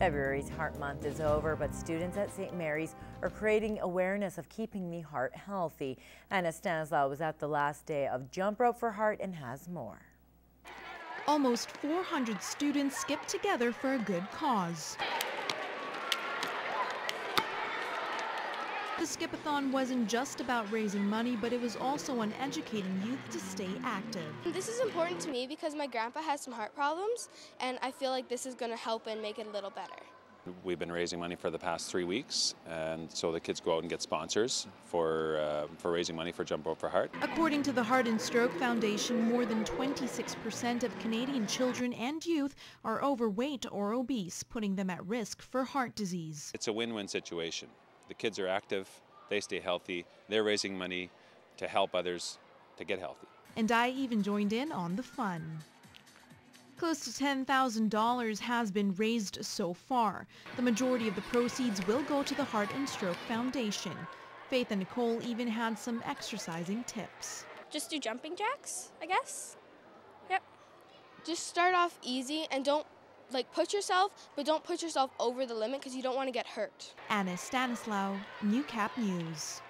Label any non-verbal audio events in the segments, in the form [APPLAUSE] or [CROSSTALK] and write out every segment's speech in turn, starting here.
February's Heart Month is over, but students at St. Mary's are creating awareness of keeping the heart healthy. Anna Estanislao was at the last day of Jump Rope for Heart and has more. Almost 400 students skipped together for a good cause. The Skipathon wasn't just about raising money, but it was also on educating youth to stay active. This is important to me because my grandpa has some heart problems, and I feel like this is going to help and make it a little better. We've been raising money for the past three weeks, and so the kids go out and get sponsors for uh, for raising money for Jump Rope for Heart. According to the Heart and Stroke Foundation, more than 26% of Canadian children and youth are overweight or obese, putting them at risk for heart disease. It's a win-win situation. The kids are active, they stay healthy, they're raising money to help others to get healthy. And I even joined in on the fun. Close to $10,000 has been raised so far. The majority of the proceeds will go to the Heart and Stroke Foundation. Faith and Nicole even had some exercising tips. Just do jumping jacks, I guess. Yep. Just start off easy and don't like push yourself, but don't push yourself over the limit because you don't want to get hurt. Anna Estanislao, Newcap News.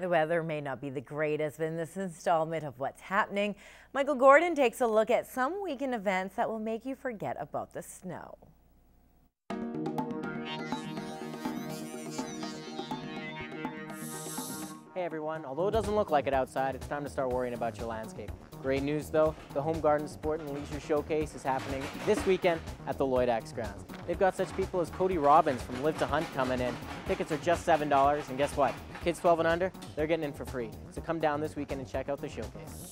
The weather may not be the greatest, in this installment of What's Happening, Michael Gordon takes a look at some weekend events that will make you forget about the snow. Everyone, although it doesn't look like it outside, it's time to start worrying about your landscape. Great news though, the Home Garden Sport and Leisure Showcase is happening this weekend at the Lloyd Ex grounds. They've got such people as Cody Robbins from Live to Hunt coming in. Tickets are just $7 and guess what? Kids 12 and under, they're getting in for free. So come down this weekend and check out the showcase.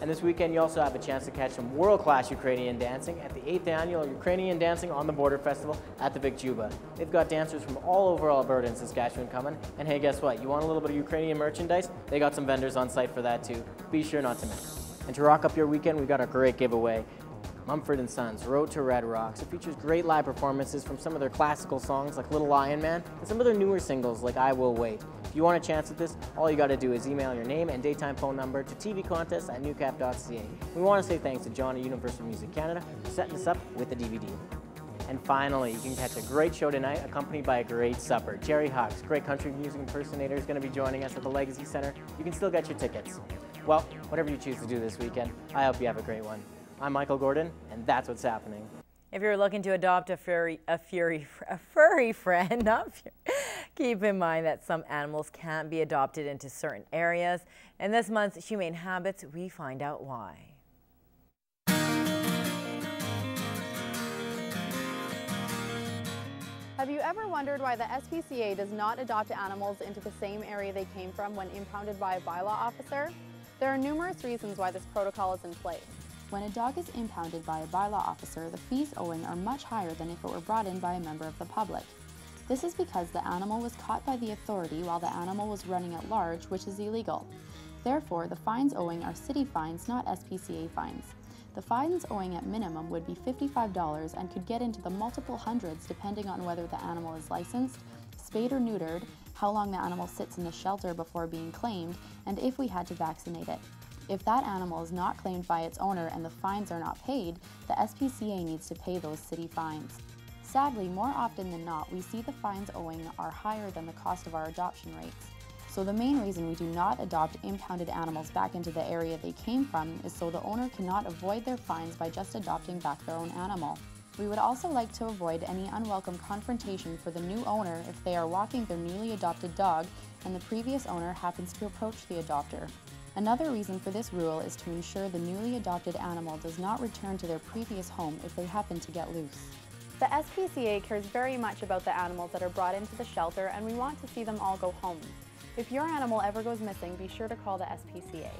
And this weekend, you also have a chance to catch some world-class Ukrainian dancing at the 8th Annual Ukrainian Dancing on the Border Festival at the Vic Juba. They've got dancers from all over Alberta and Saskatchewan coming. And hey, guess what? You want a little bit of Ukrainian merchandise? They got some vendors on site for that too. Be sure not to miss. And to rock up your weekend, we've got a great giveaway. Mumford & Sons, Road to Red Rocks. It features great live performances from some of their classical songs like Little Lion Man and some of their newer singles like I Will Wait. You want a chance at this, all you got to do is email your name and daytime phone number to tvcontest at newcap.ca. We want to say thanks to John at Universal Music Canada for setting us up with the DVD. And finally, you can catch a great show tonight accompanied by a great supper. Jerry Hawks, great country music impersonator, is going to be joining us at the Legacy Center. You can still get your tickets. Well, whatever you choose to do this weekend, I hope you have a great one. I'm Michael Gordon, and that's what's happening. If you're looking to adopt a furry, a furry, a furry friend, [LAUGHS] not furry, keep in mind that some animals can't be adopted into certain areas. In this month's Humane Habits, we find out why. Have you ever wondered why the SPCA does not adopt animals into the same area they came from when impounded by a bylaw officer? There are numerous reasons why this protocol is in place. When a dog is impounded by a bylaw officer, the fees owing are much higher than if it were brought in by a member of the public. This is because the animal was caught by the authority while the animal was running at large, which is illegal. Therefore, the fines owing are city fines, not SPCA fines. The fines owing at minimum would be $55 and could get into the multiple hundreds depending on whether the animal is licensed, spayed or neutered, how long the animal sits in the shelter before being claimed, and if we had to vaccinate it. If that animal is not claimed by its owner and the fines are not paid, the SPCA needs to pay those city fines. Sadly, more often than not, we see the fines owing are higher than the cost of our adoption rates. So the main reason we do not adopt impounded animals back into the area they came from is so the owner cannot avoid their fines by just adopting back their own animal. We would also like to avoid any unwelcome confrontation for the new owner if they are walking their newly adopted dog and the previous owner happens to approach the adopter. Another reason for this rule is to ensure the newly adopted animal does not return to their previous home if they happen to get loose. The SPCA cares very much about the animals that are brought into the shelter and we want to see them all go home. If your animal ever goes missing, be sure to call the SPCA.